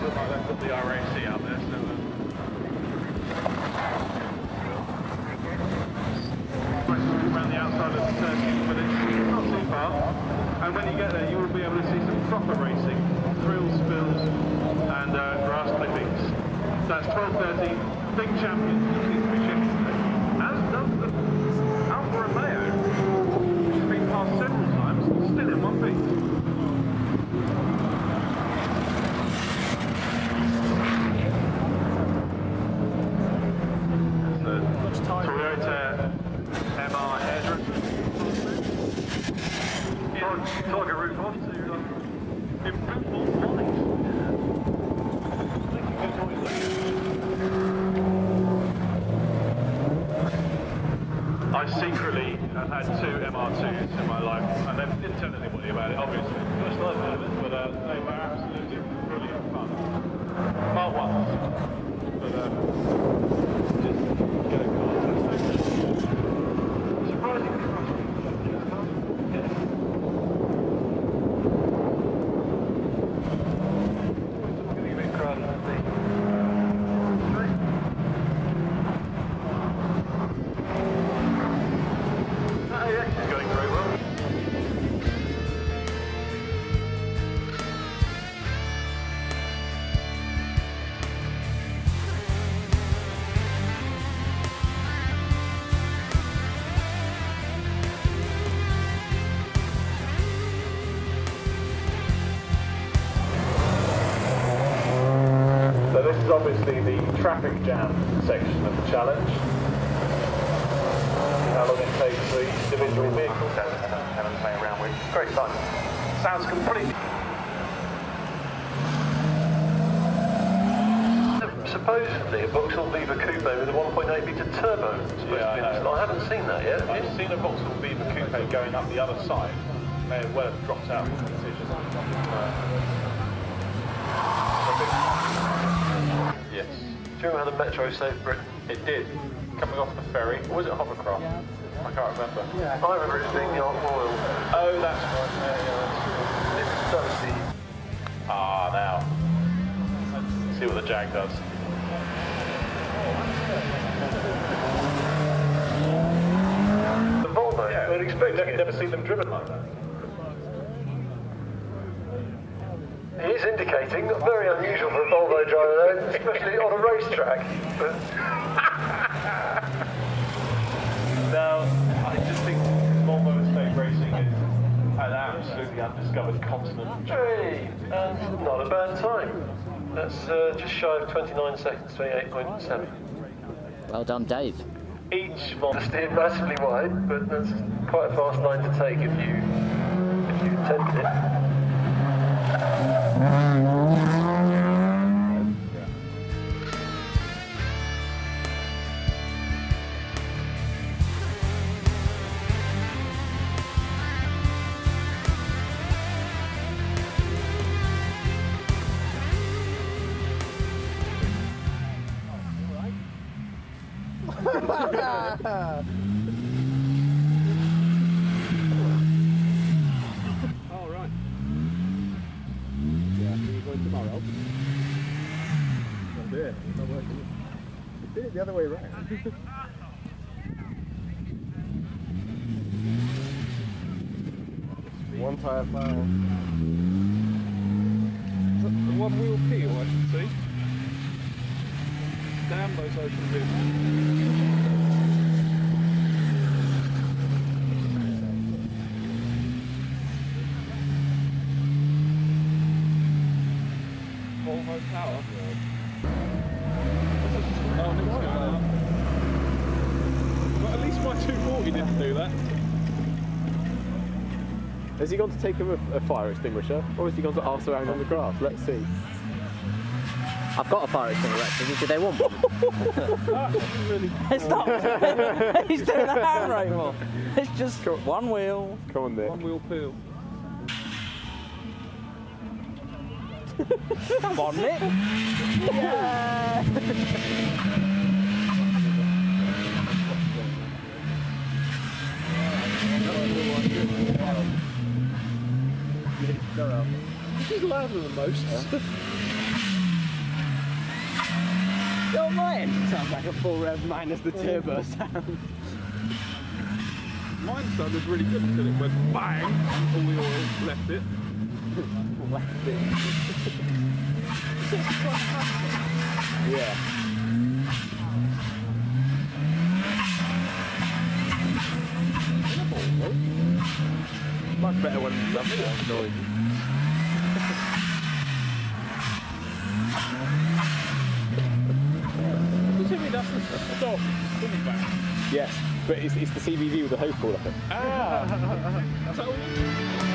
Uh, around the outside of the circuit, but it's not too far. And when you get there, you will be able to see some proper racing, thrills, spills, and uh, grass clippings. That's 12.30, big champion. As does the Alfa Romeo, has been passed several times, still in one piece. That's the Toyota MR hairdresser. Tiger Route off to um, Improve all lines. I secretly MR2s in my life, and I didn't tell anybody about it, obviously. First I've heard it, but uh, they were absolutely brilliant fun. Part one. But uh, is obviously the traffic jam section of the challenge. See how long it takes for each individual vehicle to play around with. Great fun. Sounds completely. Supposedly a Vauxhall Viva Coupe with a 1.8 litre turbo. Yeah, I know. I haven't seen that yet. I've seen a Vauxhall Viva Coupe going up the other side. May have well have dropped out of the competition. Yes, Do you remember how the Metro saved Britain? it did. Coming off the ferry, or was it hovercraft? I can't remember. I remember it being the Ark Royal. Oh, that's right. Yeah, yeah, It does the that's- Ah, now. Let's see what the Jag does. the Volvo. Yeah, I'd expect never, never seen them driven like that. He is indicating very unusual for a Volvo driver, though, especially on a racetrack. Now, I just think Volvo Estate Racing is an absolutely undiscovered continent. hey, and not a bad time. That's uh, just shy of 29 seconds, 28.7. Well done, Dave. Each Volvo steered massively wide, but that's quite a fast line to take if you if you attempted it. All right. Yeah, you're going tomorrow. Don't do it. It's not working. You did it the other way around. One tyre foul. One wheel peel, I can see. Damn those open rims. Volvo power. Oh, Nick's going out. Well, at least my 240 didn't do that. Has he gone to take a, a fire extinguisher, or has he gone to ask around on the grass? Let's see. I've got a fire extinguisher. Do they want one? really. It's not. He's doing a handbrake more. It's just one wheel. Come on, Nick. One wheel peel. Come on, Nick. This is louder than most. You're mine. Sounds like a full rev minus the turbo sound. Mine sounded really good until it went bang. All the oil left it. Yeah. Much better when that's noise. Jimmy, that's the stop. Coming back. Yes, but it's, it's the CVV with the hose pulled up. Ah! How we